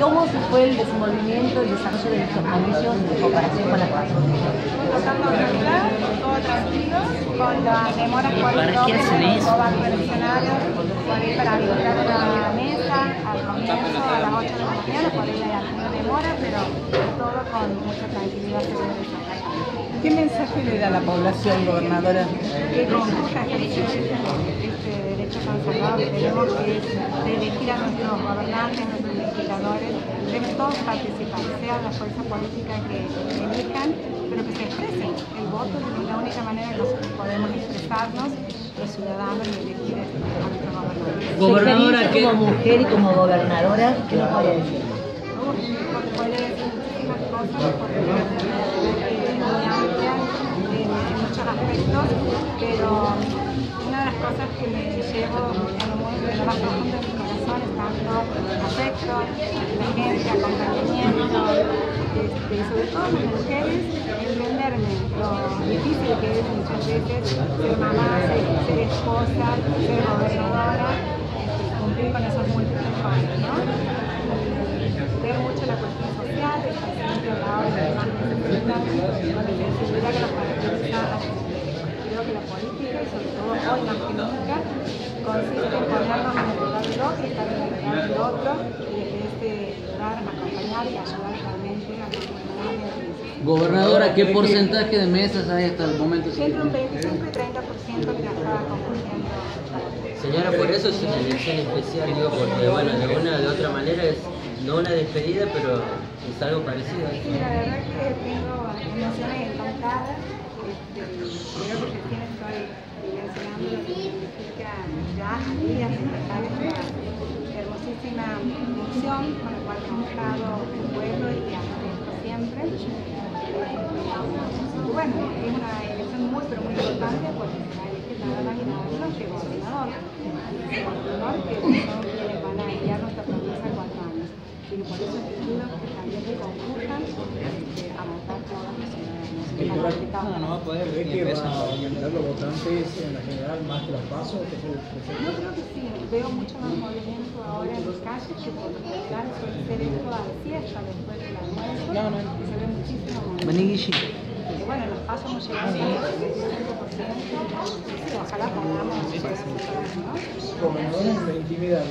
¿Cómo fue el desenvolvimiento y desarrollo de estos comicios en comparación con las pasos? Tratando de hablar, todo tranquilo, con las demoras por el ¿Para qué hacen eso? revolucionarios, por ir para habilitar una mesa al comienzo a las 8 de la mañana, por ahí hay alguna demora, pero todo con mucha tranquilidad se. ¿Qué mensaje le da a la población, gobernadora? que conjunta que tenemos que elegir a nuestros gobernantes, nuestros legisladores, deben todos participar, sea la fuerza política que elijan, pero que se expresen. El voto es la única manera que nosotros podemos expresarnos los ciudadanos y elegir a nuestros gobernantes. Gobernadora, como mujer y como gobernadora, ¿qué nos puede decir? Uy, puede decir muchísimas cosas porque es muy amplia en, en muchos aspectos, pero una de las cosas que me llevo en en lo más profundo de mi corazón es tanto afecto, gente, acompañamiento, este, sobre todo las mujeres, entenderme lo difícil que es muchas veces ser mamá, ser, esposa, ser gobernadora, este, cumplir con esos múltiples roles. ver mucho la cuestión social, estar siempre al lado de los demás necesitan, con la sensibilidad que nos caracteriza a las mujeres. Creo que la política, y que nunca, consiste en ponernos en el lugar del otro, estar en el lugar del otro, y desde este lugar acompañar y ayudar realmente a los necesitan. Gobernadora, ¿qué porcentaje de mesas hay hasta el momento? Entre un 25 y 30% que la estaba componiendo Señora, por eso es una elección especial, digo, porque bueno, de una de otra manera es no una despedida, pero es algo parecido. Sí, la verdad que tengo emociones encontradas. Este, creo que recién estoy ya a esta hermosísima misión con la cual hemos estado el pueblo y agradezco siempre. Y bueno, es una elección muy, pero muy importante porque se va a elegir nada más y nada menos que gobernador. Gobernador que son quienes van a guiar nuestra provincia cuatro años. Y por eso pido que también se concursan este, a votar todos los participan. no va a poder ¿Cree que van a aumentar los votantes en la general más que los pasos? ¿Qué se- se- Yo creo que sí, veo mucho más movimiento ahora en las calles que por lo general suele ser esto a la siesta después del almuerzo. y se ve muchísimo movimiento. Vení, Guille. Bueno, los pasos hemos llegado al 75%. Sí, ojalá ¿no? Gobernadora, la intimidad.